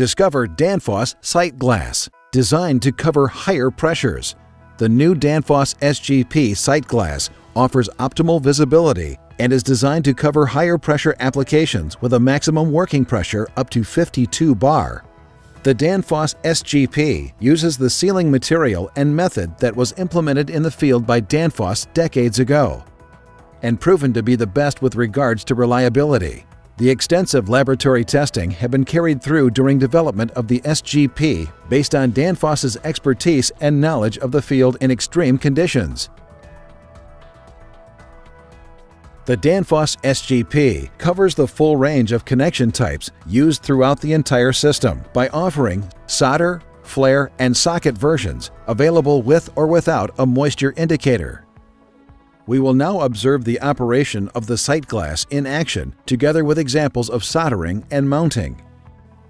Discover Danfoss Sight Glass, designed to cover higher pressures. The new Danfoss SGP Sight Glass offers optimal visibility and is designed to cover higher pressure applications with a maximum working pressure up to 52 bar. The Danfoss SGP uses the sealing material and method that was implemented in the field by Danfoss decades ago and proven to be the best with regards to reliability. The extensive laboratory testing have been carried through during development of the SGP based on Danfoss's expertise and knowledge of the field in extreme conditions. The Danfoss SGP covers the full range of connection types used throughout the entire system by offering solder, flare, and socket versions available with or without a moisture indicator. We will now observe the operation of the sight glass in action together with examples of soldering and mounting.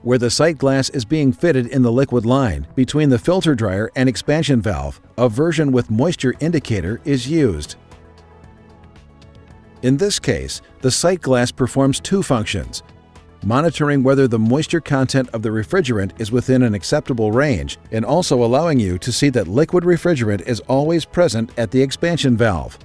Where the sight glass is being fitted in the liquid line between the filter dryer and expansion valve, a version with moisture indicator is used. In this case, the sight glass performs two functions, monitoring whether the moisture content of the refrigerant is within an acceptable range and also allowing you to see that liquid refrigerant is always present at the expansion valve.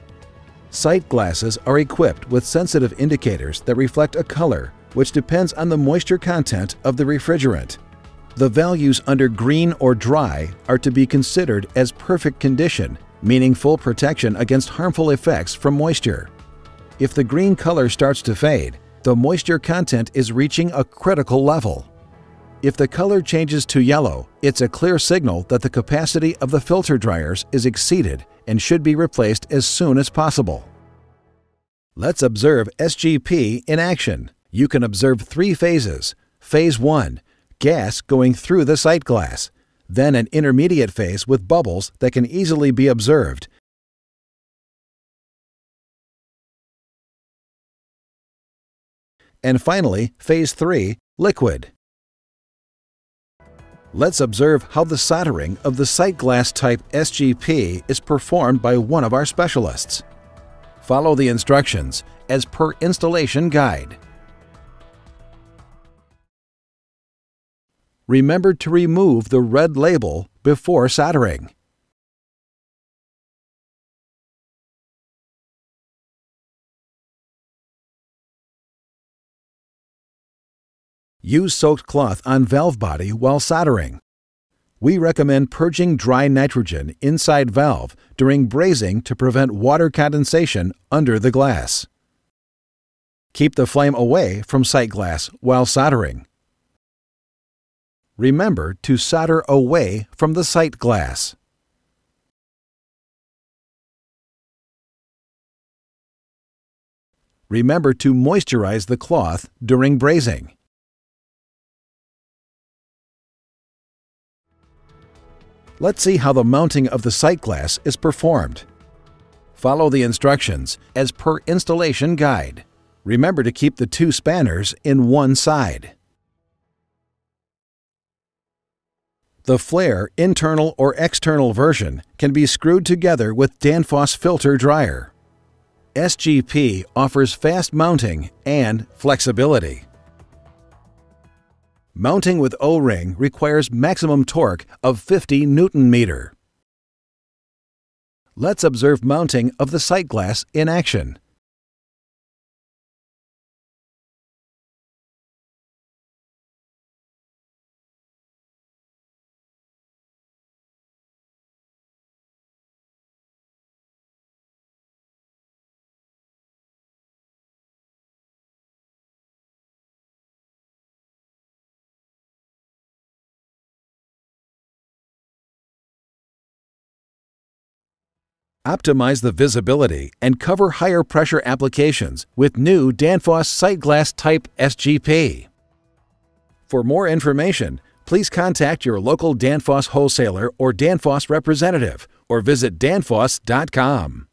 Sight glasses are equipped with sensitive indicators that reflect a color, which depends on the moisture content of the refrigerant. The values under green or dry are to be considered as perfect condition, meaning full protection against harmful effects from moisture. If the green color starts to fade, the moisture content is reaching a critical level. If the color changes to yellow, it's a clear signal that the capacity of the filter dryers is exceeded and should be replaced as soon as possible. Let's observe SGP in action. You can observe three phases. Phase 1 gas going through the sight glass, then an intermediate phase with bubbles that can easily be observed, and finally, phase 3 liquid. Let's observe how the soldering of the sight glass type SGP is performed by one of our specialists. Follow the instructions as per installation guide. Remember to remove the red label before soldering. Use soaked cloth on valve body while soldering. We recommend purging dry nitrogen inside valve during brazing to prevent water condensation under the glass. Keep the flame away from sight glass while soldering. Remember to solder away from the sight glass. Remember to moisturize the cloth during brazing. Let's see how the mounting of the sight glass is performed. Follow the instructions as per installation guide. Remember to keep the two spanners in one side. The flare internal or external version can be screwed together with Danfoss filter dryer. SGP offers fast mounting and flexibility. Mounting with O-ring requires maximum torque of 50 Newton meter. Let's observe mounting of the sight glass in action. Optimize the visibility and cover higher pressure applications with new Danfoss SightGlass Type SGP. For more information, please contact your local Danfoss wholesaler or Danfoss representative or visit danfoss.com.